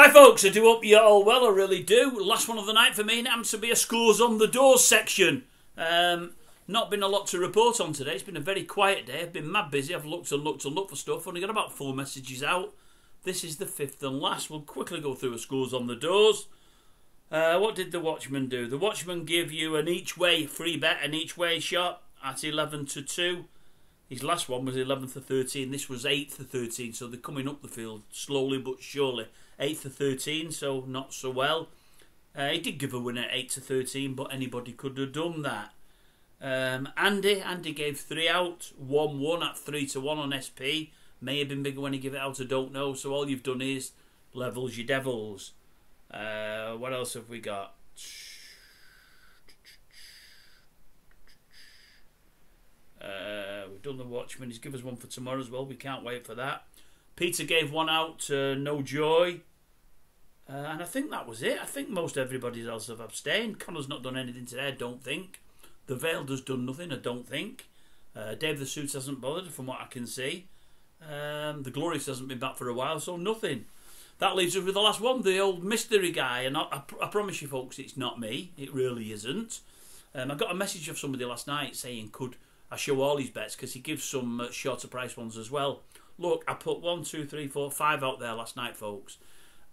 Right, folks, I do hope you're all well. I really do. Last one of the night for me, be a scores on the doors section. Um, not been a lot to report on today. It's been a very quiet day. I've been mad busy. I've looked and looked and looked for stuff. Only got about four messages out. This is the fifth and last. We'll quickly go through a scores on the doors. Uh, what did the Watchman do? The Watchman give you an each way free bet, an each way shot at 11 to 2. His last one was 11th to 13. This was 8th to 13, so they're coming up the field slowly but surely. 8th to 13, so not so well. Uh, he did give a win at 8 to 13, but anybody could have done that. Um, Andy, Andy gave three out, 1 1 at 3 to 1 on SP. May have been bigger when he gave it out, I don't know. So all you've done is levels your devils. Uh, what else have we got? Uh, we've done the Watchmen. He's given us one for tomorrow as well. We can't wait for that. Peter gave one out No Joy. Uh, and I think that was it. I think most everybody else have abstained. Connor's not done anything today, I don't think. The Veiled has done nothing, I don't think. Uh, Dave the Suits hasn't bothered, from what I can see. Um, the Glorious hasn't been back for a while, so nothing. That leaves us with the last one, the old mystery guy. And I, I, I promise you, folks, it's not me. It really isn't. Um, I got a message of somebody last night saying, could I show all his bets? Because he gives some uh, shorter price ones as well. Look, I put one, two, three, four, five out there last night, folks.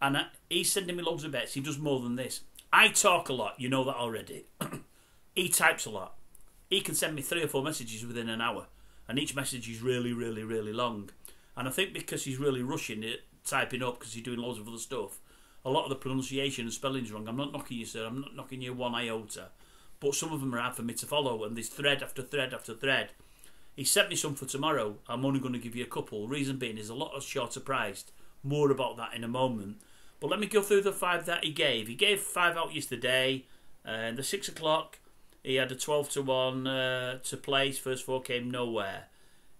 And I, he's sending me loads of bets. He does more than this. I talk a lot, you know that already. he types a lot. He can send me three or four messages within an hour. And each message is really, really, really long. And I think because he's really rushing it, typing up because he's doing loads of other stuff. A lot of the pronunciation and spelling's wrong. I'm not knocking you, sir. I'm not knocking you one iota. But some of them are hard for me to follow, and there's thread after thread after thread. He sent me some for tomorrow. I'm only going to give you a couple. Reason being is a lot of shorter priced. More about that in a moment. But let me go through the five that he gave. He gave five out yesterday. And uh, the six o'clock, he had a 12 to 1 uh, to place. First four came nowhere.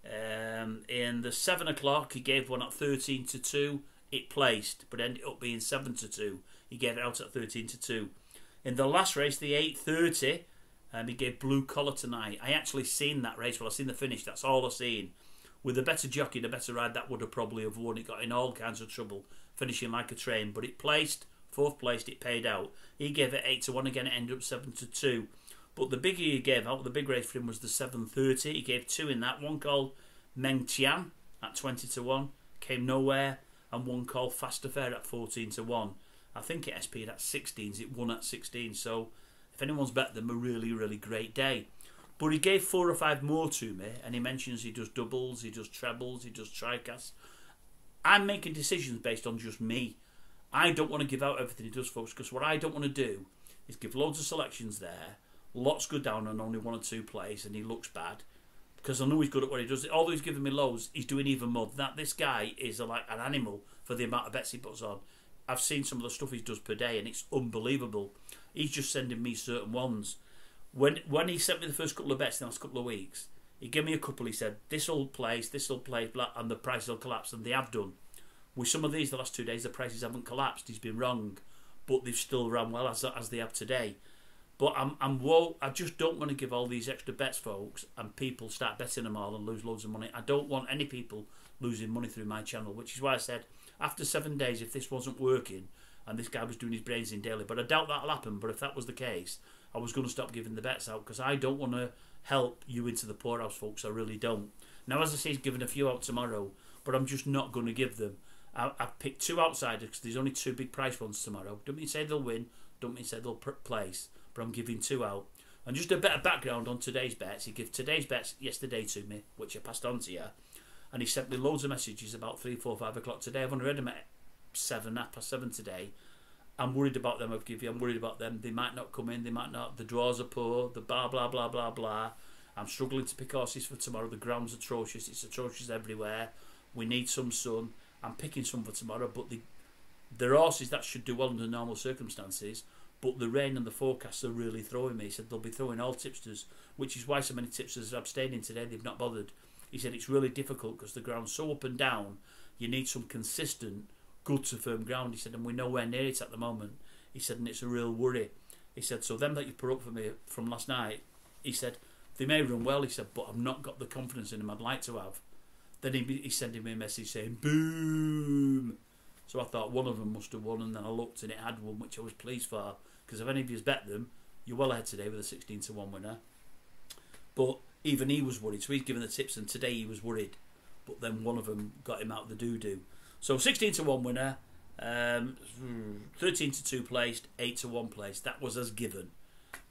Um, in the 7 o'clock, he gave one at 13 to 2. It placed, but ended up being 7 to 2. He gave it out at 13 to 2. In the last race, the 8.30, um, he gave blue collar tonight. I actually seen that race. Well, I seen the finish. That's all I seen. With a better jockey, a better ride, that would have probably have won. It got in all kinds of trouble, finishing like a train. But it placed, fourth placed, it paid out. He gave it 8 to 1 again. It ended up 7 to 2. But the bigger he gave out, the big race for him was the 7.30. He gave two in that. One called Meng Tian at 20 to 1. Came nowhere. And one called Fast Affair at 14 to 1. I think it SP'd at 16s. It won at 16. So if anyone's bet them, a really, really great day. But he gave four or five more to me, and he mentions he does doubles, he does trebles, he does tricasts. I'm making decisions based on just me. I don't want to give out everything he does, folks, because what I don't want to do is give loads of selections there, lots go down and only one or two plays, and he looks bad. Because I know he's good at what he does. Although he's giving me loads, he's doing even more than that. This guy is a, like an animal for the amount of bets he puts on. I've seen some of the stuff he does per day, and it's unbelievable. He's just sending me certain ones. When when he sent me the first couple of bets in the last couple of weeks, he gave me a couple. He said this will place, this will play, and the price will collapse, and they have done. With some of these, the last two days, the prices haven't collapsed. He's been wrong, but they've still run well as as they have today. But I'm I'm whoa, I just don't want to give all these extra bets, folks, and people start betting them all and lose loads of money. I don't want any people losing money through my channel, which is why I said after seven days, if this wasn't working, and this guy was doing his brains in daily. But I doubt that'll happen. But if that was the case, I was going to stop giving the bets out because I don't want to help you into the poorhouse, folks. I really don't. Now, as I say, he's giving a few out tomorrow, but I'm just not going to give them. I, have picked two outsiders because there's only two big price ones tomorrow. Don't mean to say they'll win, don't mean to say they'll place, but I'm giving two out. And just a bit of background on today's bets. He gave today's bets yesterday to me, which I passed on to you. And he sent me loads of messages about three, four, five o'clock today. I've only read them at seven, half past seven today. I'm worried about them. I've given you. I'm worried about them. They might not come in. They might not. The draws are poor. The blah blah blah blah blah. I'm struggling to pick horses for tomorrow. The ground's atrocious. It's atrocious everywhere. We need some sun. I'm picking some for tomorrow, but the the horses that should do well under normal circumstances. But the rain and the forecasts are really throwing me. He said they'll be throwing all tipsters, which is why so many tipsters are abstaining today. They've not bothered. He said it's really difficult because the ground's so up and down. You need some consistent good to firm ground. He said, and we're nowhere near it at the moment. He said, and it's a real worry. He said, so them that you put up for me from last night, he said, they may run well, he said, but I've not got the confidence in them I'd like to have. Then he, he sent me a message saying, boom. So I thought one of them must have won, and then I looked and it had one, which I was pleased for. Because if any of you's bet them, you're well ahead today with a 16 to 1 winner. But even he was worried, so he's given the tips, and today he was worried. But then one of them got him out the doo doo. So 16 to 1 winner, um, 13 to 2 placed, 8 to 1 placed. That was as given.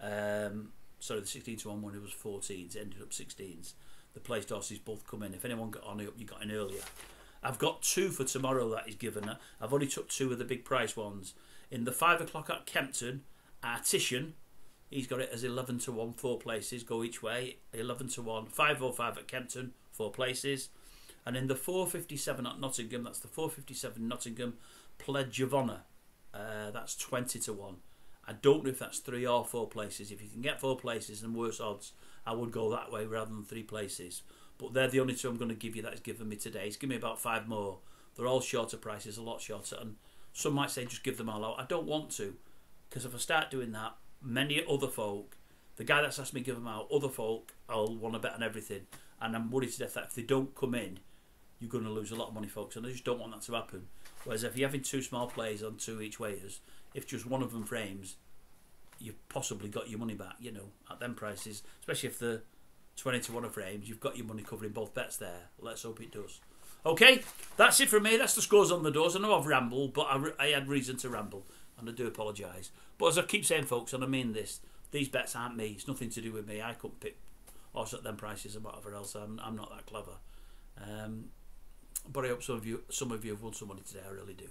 Um, sorry, the 16 to 1 winner was 14s, it ended up 16s. The placed horses both come in. If anyone got on, up, you got in earlier. I've got two for tomorrow that is given. I've only took two of the big price ones. In the 5 o'clock at Kempton, Artisan, he's got it as 11 to 1, four places, go each way. 11 to 1, 505 at Kempton, four places. And in the 457 at Nottingham, that's the 457 Nottingham, Pledge Giovanna. Uh, that's 20 to 1. I don't know if that's three or four places. If you can get four places and worse odds, I would go that way rather than three places. But they're the only two I'm going to give you that is given me today. He's given me about five more. They're all shorter prices, a lot shorter. And some might say just give them all out. I don't want to. Because if I start doing that, many other folk, the guy that's asked me to give them out, other folk, I'll want to bet on everything. And I'm worried to death that if they don't come in, you're going to lose a lot of money, folks. And I just don't want that to happen. Whereas if you're having two small plays on two each wayers, if just one of them frames, you've possibly got your money back, you know, at them prices, especially if the 20 to 1 of frames, you've got your money covering both bets there. Let's hope it does. Okay, that's it from me. That's the scores on the doors. I know I've rambled, but I, I had reason to ramble, and I do apologise. But as I keep saying, folks, and I mean this, these bets aren't me. It's nothing to do with me. I couldn't pick or set them prices and whatever else. I'm, I'm not that clever. Um, but I hope some of you, some of you have won some money today. I really do.